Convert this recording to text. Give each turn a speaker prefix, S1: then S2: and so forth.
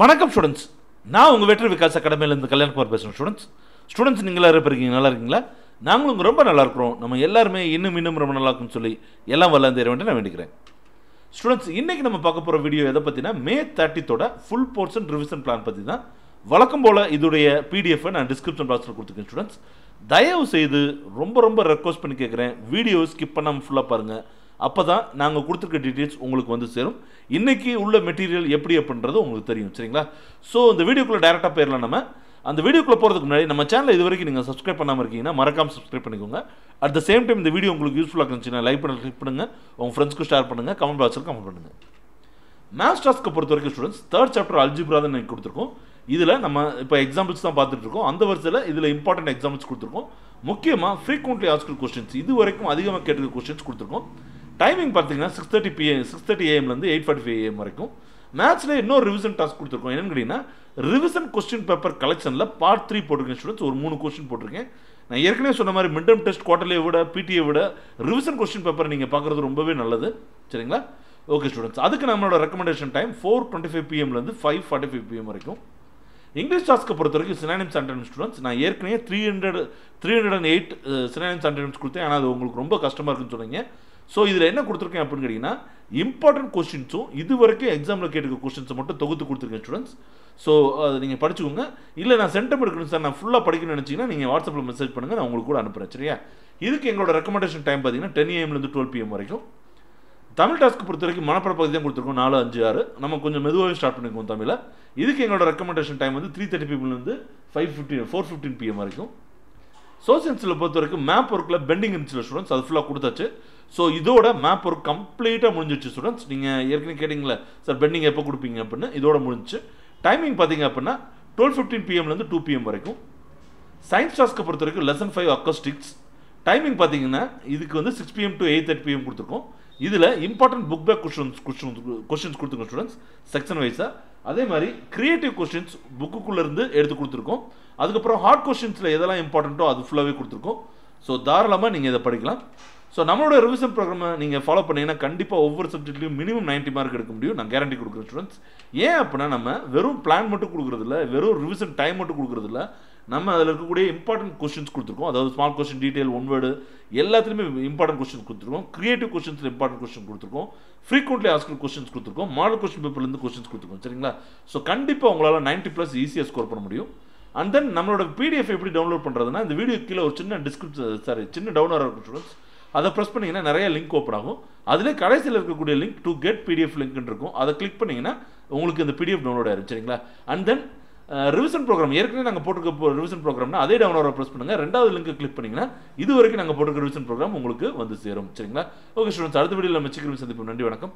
S1: வணக்கம் ஸ்டூடெண்ட்ஸ் நான் உங்கள் வெற்றி விகாஸ் அகாடமியிலேருந்து கல்யாணகுமார் பேசுகிறேன் ஸ்டூடெண்ட்ஸ் ஸ்டூடெண்ட்ஸ் நீங்கள் எல்லாரும் இருக்கீங்க நல்லா இருக்கீங்களா? நாங்களும் ரொம்ப நல்லா இருக்கிறோம். நம்ம எல்லாருமே இன்னும் இன்னும் ரொம்ப நல்லா இருக்கும்னு சொல்லி எல்லாம் வல்ல இந்த வேண்டிய நான் வேண்டிக்கிறேன். ஸ்டூடெண்ட்ஸ் இன்றைக்கி நம்ம பார்க்க போகிற வீடியோ எதை பற்றினா மே தேர்ட்டித்தோட ஃபுல் போர்ஷன் ரிவிஷன் பிளான் பற்றி தான். வழக்கம் போல் இதோடைய பிடிஎஃபை நான் டிஸ்கிரிப்ஷன் பாக்ஸில் கொடுத்துருக்கேன் ஸ்டூடெண்ட்ஸ் தயவு செய்து ரொம்ப ரொம்ப ரெக்வஸ்ட் பண்ணி கேட்குறேன் வீடியோ ஸ்கிப் பண்ணாமல் ஃபுல்லாக பாருங்கள் அப்போ தான் நாங்கள் கொடுத்துருக்க டீட்டெயில்ஸ் உங்களுக்கு வந்து சேரும். இன்றைக்கி உள்ள மெட்டீரியல் எப்படி அப்படின்றது உங்களுக்கு தெரியும் சரிங்களா? ஸோ இந்த வீடியோக்குள்ளே டேரெக்டாக போயிடலாம் நம்ம. அந்த வீடியோக்குள்ளே போகிறதுக்கு முன்னாடி நம்ம சேனலை இது வரைக்கும் நீங்கள் சப்ஸ்கிரைப் பண்ணாமல் இருக்கீங்கன்னா மறக்காமல் சப்ஸ்கிரைப் பண்ணிக்கோங்க. அட் த சேம் டைம் இந்த வீடியோ உங்களுக்கு யூஸ்ஃபுல்லாக இருந்துச்சுன்னா லைக் பண்ண கிளிக் பண்ணுங்கள் உங்கள் ஃப்ரெண்ட்ஸ்க்கு ஷேர் பண்ணுங்கள் கமெண்ட் பாக்ஸில் கமெண்ட் பண்ணுங்கள் மேத்ஸ் டாஸ்க்கு பொறுத்த வரைக்கும் ஸ்டூடெண்ட்ஸ் தேர்ட் சாப்டர் அல்ஜிப்ரா தான் எனக்கு கொடுத்துருக்கோம். இதில் நம்ம இப்போ எக்ஸாம்பிள்ஸ் தான் பார்த்துட்டு இருக்கோம். அந்த வருஷத்தில் இதில் இம்பார்ட்டன்ட் எக்ஸாம்பிள்ஸ் கொடுத்துருக்கோம். முக்கியமாக ஃப்ரீக்வெண்ட்லி ஆஸ்கர் கொஸ்டின்ஸ் இது வரைக்கும் அதிகமாக கேட்டிருக்க கொஸ்டின்ஸ் கொடுத்துருக்கோம். டைமிங் பார்த்தீங்கன்னா six thirty PM six thirty ஏஎம்லேருந்து eight forty five AM வரைக்கும். மேத்ஸில் இன்னொரு ரிவிஷன் டாஸ்க் கொடுத்துருக்கோம். என்னன்னு கேட்டிங்கன்னா ரிவிஷன் கொஸ்டின் பேப்பர் கலெக்ஷனில் பார்ட் த்ரீ போட்டிருக்கேன் ஸ்டூடெண்ட்ஸ் ஒரு மூணு கொஸ்டின் போட்டிருக்கேன். நான் ஏற்கனவே சொன்ன மாதிரி மிட்டம் டெஸ்ட் குவார்டர்லியை விட பிடிஏ விட ரிவிஷன் கொஸ்டின் பேப்பர் நீங்கள் பார்க்குறது ரொம்பவே நல்லது. சரிங்களா? ஓகே ஸ்டூடெண்ட்ஸ் அதுக்கு நம்மளோட recommendation time four twenty five பிஎம்லேருந்து five forty five PM வரைக்கும். இங்கிலீஷ் டாஸ்க்கை பொறுத்த வரைக்கும் சினானிம்ஸ் அண்டனிம்ஸ் ஸ்டூடெண்ட்ஸ் நான் ஏற்கனவே three hundred three hundred and eight synonyms antonyms கொடுத்தேன். ஆனால் அது உங்களுக்கு ரொம்ப கஷ்டமாக இருக்குன்னு சொன்னீங்க. ஸோ இதில் என்ன கொடுத்துருக்கேன் அப்படின்னு கேட்டிங்கன்னா இம்பார்ட்டன்ட் கொஸ்டின்ஸும் இது வரைக்கும் எக்ஸாமில் கேட்டுக்க கொஸ்டின்ஸை மட்டும் தொகுத்து கொடுத்துருக்கேன் ஸ்டூடெண்ட்ஸ் ஸோ அதை நீங்கள் படிச்சுக்கோங்க. இல்லை நான் சென்டம் எடுக்கணும் சார் நான் ஃபுல்லாக படிக்கணும்னு நினச்சிங்கன்னா நீங்கள் வாட்ஸ்அப்பில் மெசேஜ் பண்ணுங்கள் நான் உங்களுக்கு கூட அனுப்புகிறேன் சரியா? இதுக்கு எங்களோட ரெக்கமெண்டேஷன் டைம் பார்த்தீங்கன்னா டென் ஏஎம்லேருந்து டுவெல் பிஎம் வரைக்கும். தமிழ் டாஸ்க்கு பொறுத்த வரைக்கும் மனப்பட பகுதி தான் கொடுத்துருக்கோம். நாலு அஞ்சு ஆறு. நம்ம கொஞ்சம் மெதுவாகவே ஸ்டார்ட் பண்ணிக்குவோம் தமிழில் இதுக்கு எங்களோட ரெக்கமெண்டேஷன் டைம் வந்து three thirty பிஎம்லேருந்து five fifteen four fifteen PM வரைக்கும். சோசியன்ஸில் பொறுத்த வரைக்கும் மேப் ஒர்க்கில் பெண்டிங் இருந்துச்சு ஸ்டூடெண்ட்ஸ் அது ஃபுல்லாக கொடுத்தாச்சு. ஸோ இதோட மேப் ஒர்க் கம்ப்ளீட்டாக முடிஞ்சிச்சு ஸ்டூடெண்ட்ஸ் நீங்கள் ஏற்கனவே கேட்டிங்களே சார் பெண்டிங் எப்போ கொடுப்பீங்க? அப்படின்னு. இதோட முடிஞ்சு டைமிங் பார்த்தீங்க அப்படின்னா டுவெல் ஃபிஃப்டின் பிஎம்லேருந்து டூ பிஎம் வரைக்கும். சயின்ஸ் டாஸ்க்கை பொறுத்த வரைக்கும் லெசன் ஃபைவ் அக்கோஸ்டிக்ஸ் டைமிங் பார்த்தீங்கன்னா இதுக்கு வந்து six PM to eight thirty PM கொடுத்துருக்கோம். இதில் important book back questions questions questions கொடுத்துருங்க ஸ்டூடெண்ட்ஸ் செக்ஷன் வைஸாக அதே மாதிரி கிரியேட்டிவ் கொஸ்டின்ஸ் புக்குக்குள்ளேருந்து எடுத்து கொடுத்துருக்கோம். அதுக்கப்புறம் ஹார்ட் கொஸ்டின்ஸில் எதெல்லாம் இம்பார்ட்டண்ட்டோ அது ஃபுல்லாகவே கொடுத்துருக்கோம். ஸோ தாராளமாக நீங்கள் இதை படிக்கலாம். ஸோ நம்மளோட ரிவிஷன் ப்ரோக்ராமை நீங்கள் ஃபாலோ பண்ணீங்கன்னா கண்டிப்பாக ஒவ்வொரு சப்ஜெக்ட்லையும் மினிமம் நைன்ட்டி மார்க் எடுக்க முடியும். நான் கேரண்டி கொடுக்குறேன் ஸ்டூடெண்ட்ஸ் ஏன் அப்படின்னா நம்ம வெறும் பிளான் மட்டும் கொடுக்குறதில்ல வெறும் ரிவிஷன் டைம் மட்டும் கொடுக்குறதில்ல. நம்ம அதில் இருக்கக்கூடிய இம்பார்ட்டன்ட் கொஸ்டின்ஸ் கொடுத்துருக்கோம். அதாவது small question detail one word எல்லாத்துலேயுமே இம்பார்ட்டன்ட் கொஸ்டின் கொடுத்துருக்கோம். கிரியேட்டிவ் கொஸ்டின்ஸில் இம்பார்ட்டன்ட் கொஸ்டின் கொடுத்துருக்கோம். ஃப்ரீக்வெண்ட்லி ஆஸ்கர் கொஸ்டின்ஸ் கொடுத்துருக்கோம். மாடல் கொஸ்டின் பேப்பர்லேருந்து கொஸ்டின்ஸ் கொடுத்துருக்கோம். சரிங்களா? ஸோ கண்டிப்பாக உங்களால் நைன்ட்டி ப்ளஸ் ஈஸியாக ஸ்கோர் பண்ண முடியும். அண்ட் தென் நம்மளோட பிடிஎஃப் எப்படி டவுன்லோட் பண்ணுறதுனா இந்த வீடியோ கீழே ஒரு சின்ன டிஸ்கிரிப்ஷன் சாரி சின்ன டவுன்லோட் இருக்கும் ஸ்டூடெண்ட்ஸ் அதை ப்ரெஸ் பண்ணிங்கன்னா நிறைய லிங்க் ஓப்பன் ஆகும். அதிலே கடைசியில் இருக்கக்கூடிய லிங்க் டு கெட் பிடிஎஃப் லிங்க்னு இருக்கும். அதை கிளிக் பண்ணிங்கன்னா உங்களுக்கு இந்த பிடிஎஃப் டவுன்லோட் ஆயிரும் சரிங்களா? அண்ட் தென் ரிவிஷன் ப்ரோக்ராம் ஏற்கனவே நாங்கள் போட்டுக்க ரிவிஷன் ப்ரோக்ராம்னா அதே டவுன்லோட ப்ரெஸ் பண்ணுங்கள் ரெண்டாவது லிங்க் கிளிக் பண்ணிங்கன்னா இது வரைக்கும் நாங்கள் போட்டுக்க ரிவிஷன் ப்ரோக்ராம் உங்களுக்கு வந்து சேரும் சரிங்களா? ஓகே ஸ்டூடெண்ட்ஸ் அடுத்த வீடியோவில் நம்ம சீக்கிரம் சந்திப்போம். நன்றி வணக்கம்.